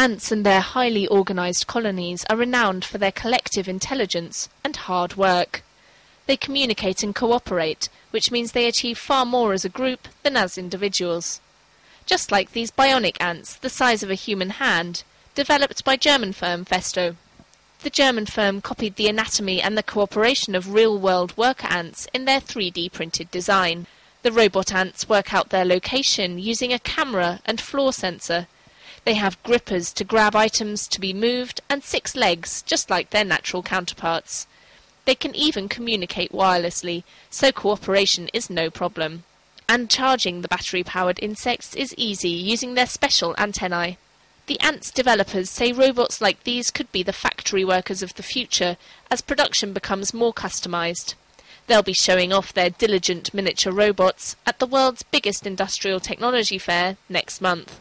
Ants and their highly organised colonies are renowned for their collective intelligence and hard work. They communicate and cooperate, which means they achieve far more as a group than as individuals. Just like these bionic ants, the size of a human hand, developed by German firm Festo. The German firm copied the anatomy and the cooperation of real-world worker ants in their 3D printed design. The robot ants work out their location using a camera and floor sensor. They have grippers to grab items to be moved and six legs, just like their natural counterparts. They can even communicate wirelessly, so cooperation is no problem. And charging the battery-powered insects is easy using their special antennae. The ants developers say robots like these could be the factory workers of the future as production becomes more customized. They'll be showing off their diligent miniature robots at the world's biggest industrial technology fair next month.